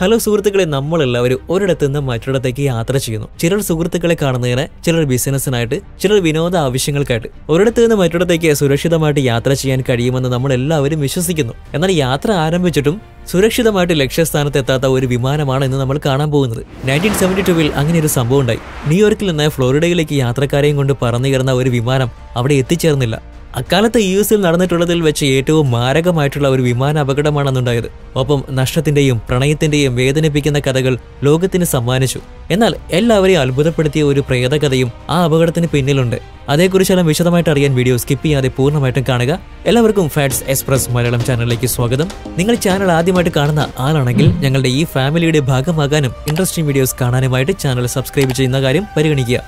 Hello സുഹൃത്തുക്കളെ നമ്മളെല്ലാവരും ഒരിടത്തു നിന്ന് മറ്റൊരിടത്തേക്ക് യാത്ര ചെയ്യുന്നു. ചിലർ സുഹൃത്തുക്കളെ കാണുന്നതിന് ചിലർ ബിസിനസ്സിനായിട്ട് ചിലർ വിനോദ ആവശ്യങ്ങൾക്കായിട്ട്. ഒരിടത്തു നിന്ന് മറ്റൊരിടത്തേക്ക് സുരക്ഷിതമായിട്ട് യാത്ര ചെയ്യാൻ കഴിയുമെന്ന് നമ്മൾ എല്ലാവരും വിശ്വസിക്കുന്നു. എന്നാൽ യാത്ര ആരംഭിച്ചിട്ടും സുരക്ഷിതമായിട്ട് ലക്ഷ്യസ്ഥാനത്ത് എത്താത്ത ഒരു വിമാനമാണ് ഇന്ന് നമ്മൾ കാണാൻ പോകുന്നത്. നയന്റീൻ സെവന്റി ടുവിൽ അങ്ങനെ ഒരു സംഭവം ഉണ്ടായി. ന്യൂയോർക്കിൽ നിന്ന് ഫ്ലോറിഡയിലേക്ക് യാത്രക്കാരെയും കൊണ്ട് പറന്നു കയറുന്ന ഒരു വിമാനം അവിടെ എത്തിച്ചേർന്നില്ല. അക്കാലത്ത് യു എസിൽ നടന്നിട്ടുള്ളതിൽ വെച്ച് ഏറ്റവും മാരകമായിട്ടുള്ള ഒരു വിമാന അപകടമാണെന്നുണ്ടായത്. ഒപ്പം നഷ്ടത്തിന്റെയും പ്രണയത്തിന്റെയും വേദനിപ്പിക്കുന്ന കഥകൾ ലോകത്തിന് സമ്മാനിച്ചു. എന്നാൽ എല്ലാവരെയും അത്ഭുതപ്പെടുത്തിയ ഒരു പ്രേതകഥയും ആ അപകടത്തിന് പിന്നിലുണ്ട്. അതേക്കുറിച്ചെല്ലാം വിശദമായിട്ട് അറിയാൻ വീഡിയോ സ്കിപ്പ് ചെയ്യാതെ പൂർണമായിട്ടും കാണുക. എല്ലാവർക്കും ഫാറ്റ്സ് എക്സ്പ്രസ് മലയാളം ചാനലിലേക്ക് സ്വാഗതം. നിങ്ങൾ ചാനൽ ആദ്യമായിട്ട് കാണുന്ന ആളാണെങ്കിൽ ഞങ്ങളുടെ ഈ ഫാമിലിയുടെ ഭാഗമാകാനും ഇൻട്രസ്റ്റിംഗ് വീഡിയോസ് കാണാനുമായിട്ട് ചാനൽ സബ്സ്ക്രൈബ് ചെയ്യുന്ന കാര്യം പരിഗണിക്കുക.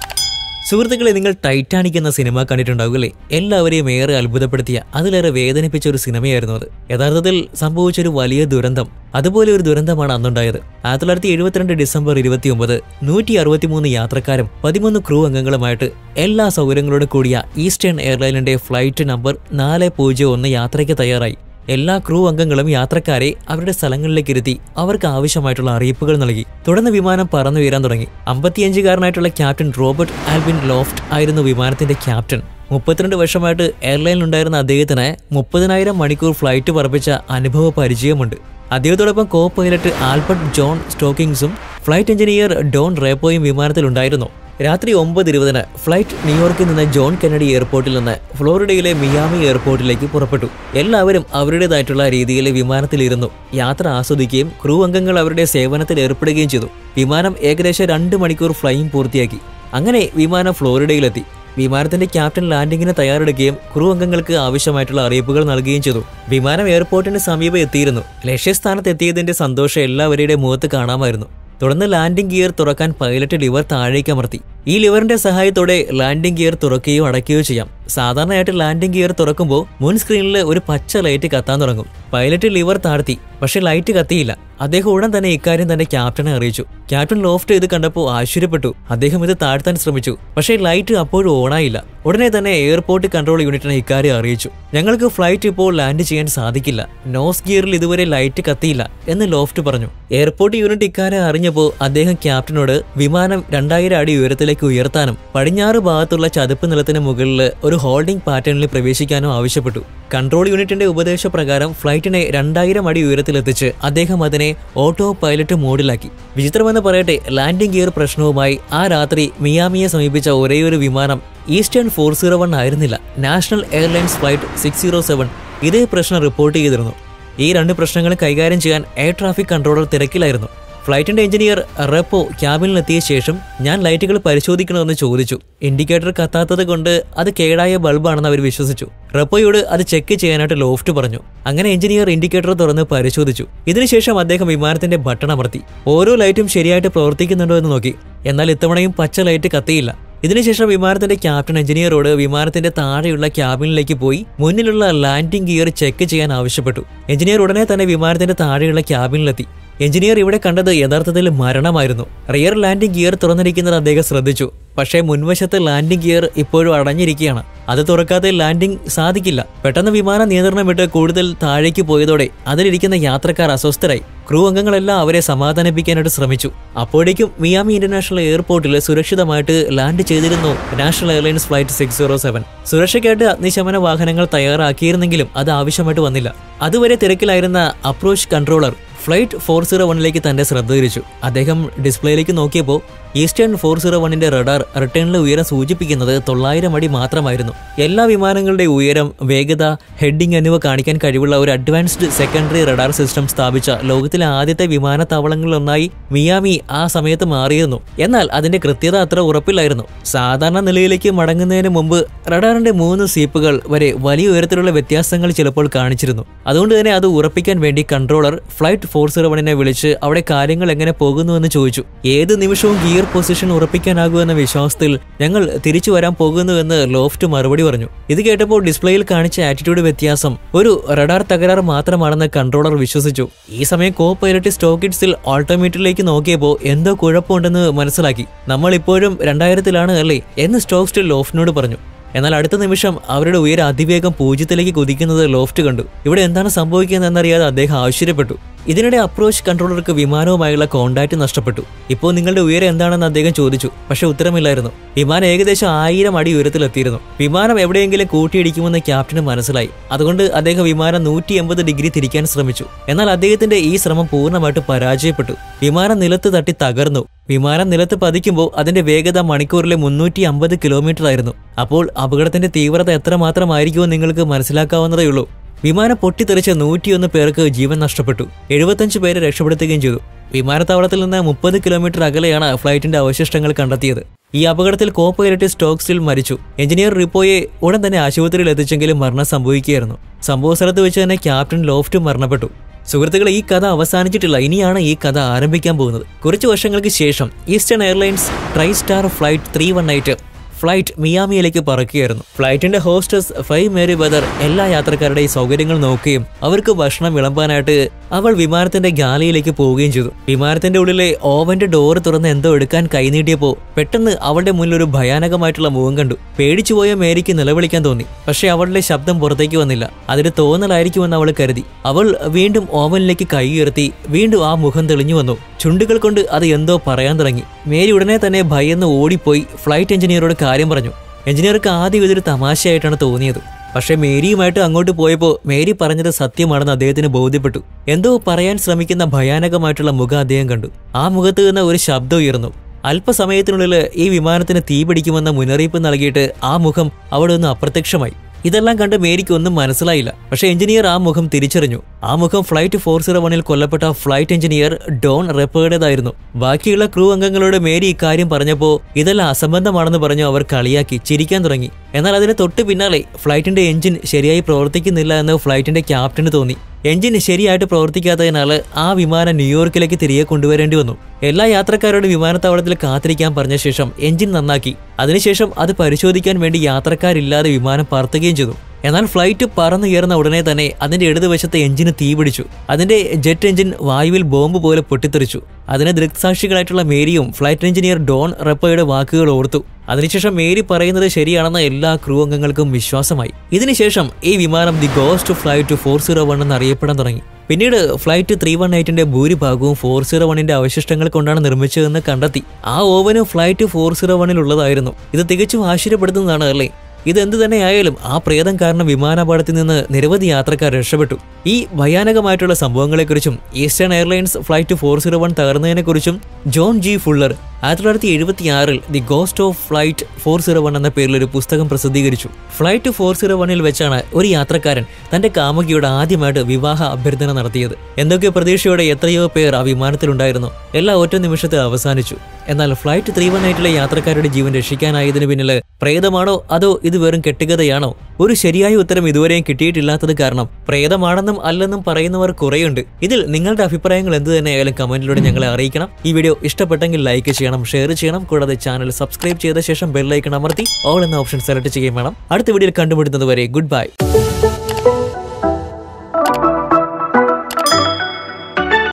സുഹൃത്തുക്കളെ നിങ്ങൾ ടൈറ്റാനിക് എന്ന സിനിമ കണ്ടിട്ടുണ്ടാവുകയല്ലേ? എല്ലാവരെയും ഏറെ അത്ഭുതപ്പെടുത്തിയ അതിലേറെ വേദനിപ്പിച്ച ഒരു സിനിമയായിരുന്നു അത്. യഥാർത്ഥത്തിൽ സംഭവിച്ച ഒരു വലിയ ദുരന്തം. അതുപോലെ ഒരു ദുരന്തമാണ് അന്നുണ്ടായത്. ആയിരത്തി തൊള്ളായിരത്തി എഴുപത്തിരണ്ട് ഡിസംബർ ഇരുപത്തി ഒമ്പത് നൂറ്റി അറുപത്തിമൂന്ന് യാത്രക്കാരും പതിമൂന്ന് ക്രൂ അംഗങ്ങളുമായിട്ട് എല്ലാ സൗകര്യങ്ങളോടും കൂടിയ ഈസ്റ്റേൺ എയർലൈനിന്റെ ഫ്ലൈറ്റ് നമ്പർ നാല് പൂജ്യം ഒന്ന് യാത്രയ്ക്ക് തയ്യാറായി. എല്ലാ ക്രൂ അംഗങ്ങളും യാത്രക്കാരെ അവരുടെ സ്ഥലങ്ങളിലേക്ക് ഇരുത്തി അവർക്ക് ആവശ്യമായിട്ടുള്ള അറിയിപ്പുകൾ നൽകി. തുടർന്ന് വിമാനം പറന്നുയരാൻ തുടങ്ങി. അമ്പത്തിയഞ്ചുകാരനായിട്ടുള്ള ക്യാപ്റ്റൻ റോബർട്ട് ആൽബിൻ ലോഫ്റ്റ് ആയിരുന്നു വിമാനത്തിന്റെ ക്യാപ്റ്റൻ. മുപ്പത്തിരണ്ട് വർഷമായിട്ട് എയർലൈനിലുണ്ടായിരുന്ന അദ്ദേഹത്തിന് മുപ്പതിനായിരം മണിക്കൂർ ഫ്ലൈറ്റ് പറപ്പിച്ച അനുഭവ പരിചയമുണ്ട്. അദ്ദേഹത്തോടൊപ്പം കോ പൈലറ്റ് ആൽബർട്ട് ജോൺ സ്റ്റോക്കിങ്സും ഫ്ലൈറ്റ് എഞ്ചിനീയർ ഡോൺ റേപ്പോയും വിമാനത്തിലുണ്ടായിരുന്നു. രാത്രി ഒമ്പത് ഇരുപതിന് ഫ്ലൈറ്റ് ന്യൂയോർക്കിൽ നിന്ന് ജോൺ കെന്നഡി എയർപോർട്ടിൽ നിന്ന് ഫ്ലോറിഡയിലെ മിയാമി എയർപോർട്ടിലേക്ക് പുറപ്പെട്ടു. എല്ലാവരും അവരുടേതായിട്ടുള്ള രീതിയിൽ വിമാനത്തിലിരുന്നു. യാത്ര ആസ്വദിക്കുകയും ക്രൂ അംഗങ്ങൾ അവരുടെ സേവനത്തിൽ ഏർപ്പെടുകയും ചെയ്തു. വിമാനം ഏകദേശം രണ്ട് മണിക്കൂർ ഫ്ലൈയിങ് പൂർത്തിയാക്കി. അങ്ങനെ വിമാനം ഫ്ലോറിഡയിലെത്തി. വിമാനത്തിന്റെ ക്യാപ്റ്റൻ ലാൻഡിങ്ങിന് തയ്യാറെടുക്കുകയും ക്രൂ അംഗങ്ങൾക്ക് ആവശ്യമായിട്ടുള്ള അറിയിപ്പുകൾ നൽകുകയും ചെയ്തു. വിമാനം എയർപോർട്ടിന് സമീപം എത്തിയിരുന്നു. ലക്ഷ്യസ്ഥാനത്ത് എത്തിയതിന്റെ സന്തോഷം എല്ലാവരുടെയും മുഖത്ത് കാണാമായിരുന്നു. തുടർന്ന് ലാൻഡിംഗ് ഗിയർ തുറക്കാൻ പൈലറ്റ് ലിവർ താഴേക്ക് അമർത്തി. ഈ ലിവറിന്റെ സഹായത്തോടെ ലാൻഡിംഗ് ഗിയർ തുറക്കുകയോ അടയ്ക്കുകയോ ചെയ്യാം. സാധാരണയായിട്ട് ലാൻഡിംഗ് ഗിയർ തുറക്കുമ്പോൾ മുൻ സ്ക്രീനിൽ ഒരു പച്ച ലൈറ്റ് കത്താൻ തുടങ്ങും. പൈലറ്റ് ലിവർ താഴ്ത്തി പക്ഷെ ലൈറ്റ് കത്തിയില്ല. അദ്ദേഹം ഉടൻ തന്നെ ഇക്കാര്യം തന്നെ ക്യാപ്റ്റനെ അറിയിച്ചു. ക്യാപ്റ്റൻ ലോഫ്റ്റ് ഇത് കണ്ടപ്പോൾ ആശ്ചര്യപ്പെട്ടു. അദ്ദേഹം ഇത് താഴ്ത്താൻ ശ്രമിച്ചു പക്ഷേ ലൈറ്റ് അപ്പോഴും ഓണായില്ല. ഉടനെ തന്നെ എയർപോർട്ട് കൺട്രോൾ യൂണിറ്റിനെ ഇക്കാര്യം അറിയിച്ചു. ഞങ്ങൾക്ക് ഫ്ലൈറ്റ് ഇപ്പോൾ ലാൻഡ് ചെയ്യാൻ സാധിക്കില്ല. നോസ് ഗിയറിൽ ഇതുവരെ ലൈറ്റ് കത്തിയില്ല എന്ന് ലോഫ്റ്റ് പറഞ്ഞു. എയർപോർട്ട് യൂണിറ്റ് ഇക്കാര്യം അറിഞ്ഞപ്പോൾ അദ്ദേഹം ക്യാപ്റ്റനോട് വിമാനം രണ്ടായിരം അടി ഉയരത്തിലേക്ക് ഉയർത്താനും പടിഞ്ഞാറ് ഭാഗത്തുള്ള ചതുപ്പ് നിലത്തിന് മുകളിൽ ഒരു ഹോൾഡിംഗ് പാറ്റേണിൽ പ്രവേശിക്കാനും ആവശ്യപ്പെട്ടു. കൺട്രോൾ യൂണിറ്റിന്റെ ഉപദേശപ്രകാരം ഫ്ലൈറ്റിനെ രണ്ടായിരം അടി ഉയരത്തിലെത്തിച്ച് അദ്ദേഹം അതിനെ ഓട്ടോ പൈലറ്റ് മോഡിലാക്കി. വിചിത്രമെന്ന് പറയട്ടെ ലാൻഡിംഗ് ഗിയർ പ്രശ്നവുമായി ആ രാത്രി മിയാമിയെ സമീപിച്ച ഒരേയൊരു വിമാനം ഈസ്റ്റേൺ ഫോർ സീറോ വൺ ആയിരുന്നില്ല. National Airlines flight six zero seven ഇതേ പ്രശ്നം റിപ്പോർട്ട് ചെയ്തിരുന്നു. ഈ രണ്ട് പ്രശ്നങ്ങൾ കൈകാര്യം ചെയ്യാൻ എയർ ട്രാഫിക് കൺട്രോളർ തിരക്കിലായിരുന്നു. ഫ്ലൈറ്റിന്റെ എഞ്ചിനീയർ റെപ്പോ ക്യാബിനിലെത്തിയ ശേഷം ഞാൻ ലൈറ്റുകൾ പരിശോധിക്കണമെന്ന് ചോദിച്ചു. ഇൻഡിക്കേറ്റർ കത്താത്തത് കൊണ്ട് അത് കേടായ ബൾബാണെന്ന് അവർ വിശ്വസിച്ചു. റെപ്പോയോട് അത് ചെക്ക് ചെയ്യാനായിട്ട് ലോഫ്റ്റ് പറഞ്ഞു. അങ്ങനെ എഞ്ചിനീയർ ഇൻഡിക്കേറ്റർ തുറന്ന് പരിശോധിച്ചു. ഇതിനുശേഷം അദ്ദേഹം വിമാനത്തിന്റെ ബട്ടൺ അമർത്തി. ഓരോ ലൈറ്റും ശരിയായിട്ട് പ്രവർത്തിക്കുന്നുണ്ടോ എന്ന് നോക്കി. എന്നാൽ ഇത്തവണയും പച്ച ലൈറ്റ് കത്തിയില്ല. ഇതിനുശേഷം വിമാനത്തിന്റെ ക്യാപ്റ്റൻ എഞ്ചിനീയറോട് വിമാനത്തിന്റെ താഴെയുള്ള ക്യാബിനിലേക്ക് പോയി മുന്നിലുള്ള ലാൻഡിംഗ് ഗിയർ ചെക്ക് ചെയ്യാൻ ആവശ്യപ്പെട്ടു. എഞ്ചിനീയർ ഉടനെ തന്നെ വിമാനത്തിന്റെ താഴെയുള്ള ക്യാബിനിലെത്തി. എഞ്ചിനീയർ ഇവിടെ കണ്ടത് യഥാർത്ഥത്തിൽ മരണമായിരുന്നു. റിയർ ലാൻഡിംഗ് ഗിയർ തുറന്നിരിക്കുന്നത് അദ്ദേഹം ശ്രദ്ധിച്ചു. പക്ഷേ മുൻവശത്തെ ലാൻഡിംഗ് ഗിയർ ഇപ്പോഴും അടഞ്ഞിരിക്കുകയാണ്. അത് തുറക്കാതെ ലാൻഡിംഗ് സാധിക്കില്ല. പെട്ടെന്ന് വിമാനം നിയന്ത്രണം വിട്ട് കൂടുതൽ താഴേക്ക് പോയതോടെ അതിലിരിക്കുന്ന യാത്രക്കാർ അസ്വസ്ഥരായി. ക്രൂ അംഗങ്ങളെല്ലാം അവരെ സമാധാനിപ്പിക്കാനായിട്ട് ശ്രമിച്ചു. അപ്പോഴേക്കും മിയാമി ഇന്റർനാഷണൽ എയർപോർട്ടിൽ സുരക്ഷിതമായിട്ട് ലാൻഡ് ചെയ്തിരുന്നു National Airlines flight six zero seven. സുരക്ഷയ്ക്കായിട്ട് അഗ്നിശമന വാഹനങ്ങൾ തയ്യാറാക്കിയിരുന്നെങ്കിലും അത് ആവശ്യമായിട്ട് വന്നില്ല. അതുവരെ തിരക്കിലായിരുന്ന approach controller flight four zero വണ്ണിലേക്ക് തന്റെ ശ്രദ്ധ തിരിച്ചു. അദ്ദേഹം ഡിസ്പ്ലേയിലേക്ക് നോക്കിയപ്പോൾ ഈസ്റ്റേൺ ഫോർ സീറോ വണ്ണിന്റെ റഡാർ റിട്ടേണിലെ ഉയരം സൂചിപ്പിക്കുന്നത് തൊള്ളായിരം അടി മാത്രമായിരുന്നു. എല്ലാ വിമാനങ്ങളുടെ ഉയരം വേഗത ഹെഡിംഗ് എന്നിവ കാണിക്കാൻ കഴിവുള്ള ഒരു അഡ്വാൻസ്ഡ് സെക്കൻഡറി റഡാർ സിസ്റ്റം സ്ഥാപിച്ച ലോകത്തിലെ ആദ്യത്തെ വിമാനത്താവളങ്ങളിലൊന്നായി മിയാമി ആ സമയത്ത് മാറിയിരുന്നു. എന്നാൽ അതിന്റെ കൃത്യത അത്ര ഉറപ്പില്ലായിരുന്നു. സാധാരണ നിലയിലേക്ക് മടങ്ങുന്നതിന് മുമ്പ് റഡാറിന്റെ മൂന്ന് സീപ്പുകൾ വരെ വലിയ ഉയരത്തിലുള്ള വ്യത്യാസങ്ങൾ ചിലപ്പോൾ കാണിച്ചിരുന്നു. അതുകൊണ്ട് തന്നെ അത് ഉറപ്പിക്കാൻ വേണ്ടി കൺട്രോളർ ഫ്ലൈറ്റ് ഫോർ സീറോ വണ്ണിനെ വിളിച്ച് അവിടെ കാര്യങ്ങൾ എങ്ങനെ പോകുന്നുവെന്ന് ചോദിച്ചു. ഏത് നിമിഷവും ഗിയർ പൊസിഷൻ ഉറപ്പിക്കാനാകൂ എന്ന വിശ്വാസത്തിൽ ഞങ്ങൾ തിരിച്ചു വരാൻ പോകുന്നുവെന്ന് ലോഫ്റ്റ് മറുപടി പറഞ്ഞു. ഇത് കേട്ടപ്പോൾ ഡിസ്പ്ലേയിൽ കാണിച്ച ആറ്റിറ്റ്യൂഡ് വ്യത്യാസം ഒരു റഡാർ തകരാർ മാത്രമാണെന്ന് കൺട്രോളർ വിശ്വസിച്ചു. ഈ സമയം കോ പൈലറ്റ് സ്റ്റോക്കിഡ്സിൽ ഓൾട്ടോമീറ്ററിലേക്ക് നോക്കിയപ്പോൾ എന്തോ കുഴപ്പമുണ്ടെന്ന് മനസ്സിലാക്കി. നമ്മൾ ഇപ്പോഴും രണ്ടായിരത്തിലാണ് അല്ലേ? എന്ന് സ്റ്റോക്സ്റ്റിൽ ലോഫ്റ്റിനോട് പറഞ്ഞു. എന്നാൽ അടുത്ത നിമിഷം അവരുടെ ഉയരം അതിവേഗം പൂജ്യത്തിലേക്ക് കുതിക്കുന്നത് ലോഫ്റ്റ് കണ്ടു. ഇവിടെ എന്താണ് സംഭവിക്കുന്നതെന്നറിയാതെ അദ്ദേഹം ആശ്ചര്യപ്പെട്ടു. ഇതിനിടെ അപ്രോച്ച് കൺട്രോളർക്ക് വിമാനവുമായുള്ള കോണ്ടാക്ട് നഷ്ടപ്പെട്ടു. ഇപ്പോൾ നിങ്ങളുടെ ഉയരം എന്താണെന്ന് അദ്ദേഹം ചോദിച്ചു. പക്ഷെ ഉത്തരമില്ലായിരുന്നു. വിമാനം ഏകദേശം ആയിരം അടി ഉയരത്തിലെത്തിയിരുന്നു. വിമാനം എവിടെയെങ്കിലും കൂട്ടിയിടിക്കുമെന്ന് ക്യാപ്റ്റന് മനസ്സിലായി. അതുകൊണ്ട് അദ്ദേഹം വിമാനം നൂറ്റി ഡിഗ്രി തിരിക്കാൻ ശ്രമിച്ചു. എന്നാൽ അദ്ദേഹത്തിന്റെ ഈ ശ്രമം പൂർണമായിട്ട് പരാജയപ്പെട്ടു. വിമാനം നിലത്ത് തട്ടി തകർന്നു. വിമാനം നിലത്ത് പതിക്കുമ്പോൾ അതിന്റെ വേഗത മണിക്കൂറിലെ മുന്നൂറ്റി അമ്പത് കിലോമീറ്റർ ആയിരുന്നു അപ്പോൾ അപകടത്തിന്റെ തീവ്രത എത്രമാത്രമായിരിക്കുമോ നിങ്ങൾക്ക് മനസ്സിലാക്കാവുന്നതേ ഉള്ളൂ വിമാനം പൊട്ടിത്തെറിച്ച നൂറ്റിയൊന്ന് പേർക്ക് ജീവൻ നഷ്ടപ്പെട്ടു. എഴുപത്തഞ്ച് പേരെ രക്ഷപ്പെടുത്തുകയും ചെയ്തു. വിമാനത്താവളത്തിൽ നിന്ന് മുപ്പത് കിലോമീറ്റർ അകലെയാണ് ഫ്ലൈറ്റിന്റെ അവശിഷ്ടങ്ങൾ കണ്ടെത്തിയത്. ഈ അപകടത്തിൽ കോ പൈലറ്റ് സ്റ്റോക്സിൽ മരിച്ചു. എഞ്ചിനീയർ റിപ്പോയെ ഉടൻ തന്നെ ആശുപത്രിയിൽ എത്തിച്ചെങ്കിലും മരണം സംഭവിക്കുകയായിരുന്നു. സംഭവ സ്ഥലത്ത് വെച്ച് തന്നെ ക്യാപ്റ്റൻ ലോഫ്റ്റും മരണപ്പെട്ടു. സുഹൃത്തുക്കളെ ഈ കഥ അവസാനിച്ചിട്ടില്ല. ഇനിയാണ് ഈ കഥ ആരംഭിക്കാൻ പോകുന്നത്. കുറച്ച് വർഷങ്ങൾക്ക് ശേഷം eastern airlines tri star flight three one eight flight മിയാമിയിലേക്ക് പറക്കുകയായിരുന്നു. ഫ്ലൈറ്റിന്റെ ഹോസ്റ്റസ് ഫൈ മേരി ബദർ എല്ലാ യാത്രക്കാരുടെയും സൗകര്യങ്ങൾ നോക്കുകയും അവർക്ക് ഭക്ഷണം വിളമ്പാനായിട്ട് അവൾ വിമാനത്തിന്റെ ഗാലയിലേക്ക് പോവുകയും ചെയ്തു. വിമാനത്തിന്റെ ഉള്ളിലെ ഓവന്റെ ഡോർ തുറന്ന് എന്തോ എടുക്കാൻ കൈനീട്ടിയപ്പോ പെട്ടെന്ന് അവളുടെ മുന്നിൽ ഒരു ഭയാനകമായിട്ടുള്ള മുഖം കണ്ടു. പേടിച്ചുപോയ മേരിക്ക് നിലവിളിക്കാൻ തോന്നി. പക്ഷെ അവളുടെ ശബ്ദം പുറത്തേക്ക് വന്നില്ല. അതിന് തോന്നലായിരിക്കുമെന്ന് അവൾ കരുതി. അവൾ വീണ്ടും ഓവനിലേക്ക് കൈ ഉയർത്തി വീണ്ടും ആ മുഖം തെളിഞ്ഞു വന്നു. ചുണ്ടുകൾ കൊണ്ട് അത് എന്തോ പറയാൻ തുടങ്ങി. മേരി ഉടനെ തന്നെ ഭയന്ന് ഓടിപ്പോയി ഫ്ലൈറ്റ് എഞ്ചിനീയറോട് കാര്യം പറഞ്ഞു. എഞ്ചിനീയർക്ക് ആദ്യം ഇതൊരു തമാശയായിട്ടാണ് തോന്നിയത്. പക്ഷെ മേരിയുമായിട്ട് അങ്ങോട്ട് പോയപ്പോൾ മേരി പറഞ്ഞത് സത്യമാണെന്ന് അദ്ദേഹത്തിന് ബോധ്യപ്പെട്ടു. എന്തോ പറയാൻ ശ്രമിക്കുന്ന ഭയാനകമായിട്ടുള്ള മുഖം അദ്ദേഹം കണ്ടു. ആ മുഖത്ത് നിന്ന് ഒരു ശബ്ദം ഉയർന്നു. അല്പസമയത്തിനുള്ളിൽ ഈ വിമാനത്തിന് തീപിടിക്കുമെന്ന മുന്നറിയിപ്പ് നൽകിയിട്ട് ആ മുഖം അവിടെ ഒന്ന് അപ്രത്യക്ഷമായി. ഇതെല്ലാം കണ്ട് മേരിക്ക് ഒന്നും മനസ്സിലായില്ല. പക്ഷേ എഞ്ചിനീയർ ആ മുഖം തിരിച്ചറിഞ്ഞു. ആ മുഖം ഫ്ലൈറ്റ് ഫോർ സീറോ വണിൽ കൊല്ലപ്പെട്ട ഫ്ലൈറ്റ് എഞ്ചിനീയർ ഡോൺ റെപ്പേർഡേതായിരുന്നു ബാക്കിയുള്ള ക്രൂ അംഗങ്ങളോട് മേരി ഇക്കാര്യം പറഞ്ഞപ്പോൾ ഇതെല്ലാം അസംബന്ധമാണെന്ന് പറഞ്ഞു അവർ കളിയാക്കി ചിരിക്കാൻ തുടങ്ങി. എന്നാൽ അതിന് തൊട്ട് പിന്നാലെ ഫ്ലൈറ്റിന്റെ എഞ്ചിൻ ശരിയായി പ്രവർത്തിക്കുന്നില്ല എന്ന് ഫ്ലൈറ്റിന്റെ ക്യാപ്റ്റന് തോന്നി. എഞ്ചിൻ ശരിയായിട്ട് പ്രവർത്തിക്കാത്തതിനാൽ ആ വിമാനം ന്യൂയോർക്കിലേക്ക് തിരികെ കൊണ്ടുവരേണ്ടി വന്നു. എല്ലാ യാത്രക്കാരോടും വിമാനത്താവളത്തിൽ കാത്തിരിക്കാൻ പറഞ്ഞ ശേഷം എഞ്ചിൻ നന്നാക്കി. അതിനുശേഷം അത് പരിശോധിക്കാൻ വേണ്ടി യാത്രക്കാരില്ലാതെ വിമാനം പറത്തുകയും ചെയ്തു. എന്നാൽ ഫ്ലൈറ്റ് പറന്നുയർന്ന ഉടനെ തന്നെ അതിന്റെ ഇടതുവശത്തെ എഞ്ചിന് തീപിടിച്ചു അതിന്റെ ജെറ്റ് എഞ്ചിൻ വായുവിൽ ബോംബ് പോലെ പൊട്ടിത്തെറിച്ചു. അതിന് ദൃക്സാക്ഷികളായിട്ടുള്ള മേരിയും ഫ്ലൈറ്റ് എഞ്ചിനീയർ ഡോൺ റെപ്പയുടെ വാക്കുകൾ ഓർത്തു. അതിനുശേഷം മേരി പറയുന്നത് ശരിയാണെന്ന എല്ലാ ക്രൂ അംഗങ്ങൾക്കും വിശ്വാസമായി. ഇതിനുശേഷം ഈ വിമാനം the ghost flight four zero one എന്ന് അറിയപ്പെടാൻ തുടങ്ങി. പിന്നീട് ഫ്ലൈറ്റ് ത്രീ വൺ എയ്റ്റിന്റെ ഭൂരിഭാഗവും ഫോർ സീറോ വണ്ണിന്റെ അവശിഷ്ടങ്ങൾ കൊണ്ടാണ് നിർമ്മിച്ചതെന്ന് കണ്ടെത്തി. ആ ഓവനും ഫ്ലൈറ്റ് ഫോർ സീറോ വണ്ണിൽ ഉള്ളതായിരുന്നു ഇത് തികച്ചും ആശ്ചര്യപ്പെടുത്തുന്നതാണ് അല്ലേ? ഇതെന്ത് തന്നെയായാലും ആ പ്രേതം കാരണം വിമാനാപകടത്തിൽ നിന്ന് നിരവധി യാത്രക്കാർ രക്ഷപ്പെട്ടു. ഈ ഭയാനകമായിട്ടുള്ള സംഭവങ്ങളെക്കുറിച്ചും Eastern Airlines flight four zero one തകർന്നതിനെക്കുറിച്ചും John G Fuller ആയിരത്തി തൊള്ളായിരത്തി എഴുപത്തി ആറിൽ the ghost of flight four zero one എന്ന പേരിൽ ഒരു പുസ്തകം പ്രസിദ്ധീകരിച്ചു. ഫ്ലൈറ്റ് ഫോർ സീറോ വണ്ണിൽ വെച്ചാണ് ഒരു യാത്രക്കാരൻ തന്റെ കാമുകിയോട് ആദ്യമായിട്ട് വിവാഹ അഭ്യർത്ഥന നടത്തിയത്. എന്തൊക്കെ പ്രതീക്ഷയോടെ എത്രയോ പേർ ആ വിമാനത്തിലുണ്ടായിരുന്നു. എല്ലാം ഒറ്റ നിമിഷത്തിൽ അവസാനിച്ചു. എന്നാൽ ഫ്ലൈറ്റ് ത്രീ വൺ എയ്റ്റിലെ യാത്രക്കാരുടെ ജീവൻ രക്ഷിക്കാനായതിനു പിന്നിൽ പ്രേതമാണോ അതോ ഇത് വെറും കെട്ടുകഥയാണോ? ഒരു ശരിയായ ഉത്തരം ഇതുവരെയും കിട്ടിയിട്ടില്ലാത്തത് കാരണം പ്രേതമാണെന്നും അല്ലെന്നും പറയുന്നവർ കുറേയുണ്ട്. ഇതിൽ നിങ്ങളുടെ അഭിപ്രായങ്ങൾ എന്ത് തന്നെയായാലും കമന്റിലൂടെ ഞങ്ങളെ അറിയിക്കണം. ഈ വീഡിയോ ഇഷ്ടപ്പെട്ടെങ്കിൽ ലൈക്ക് ചെയ്യണം. ഷെയർ ചെയ്യണം. കൂടാതെ ചാനൽ സബ്സ്ക്രൈബ് ചെയ്ത ശേഷം ബെല്ലൈക്കൺ അമർത്തി ഓൾ എന്ന ഓപ്ഷൻ സെലക്ട് ചെയ്യുകയും വേണം അടുത്ത വീഡിയോയിൽ കണ്ടുപിടുന്നത് വരെ ഗുഡ് ബൈ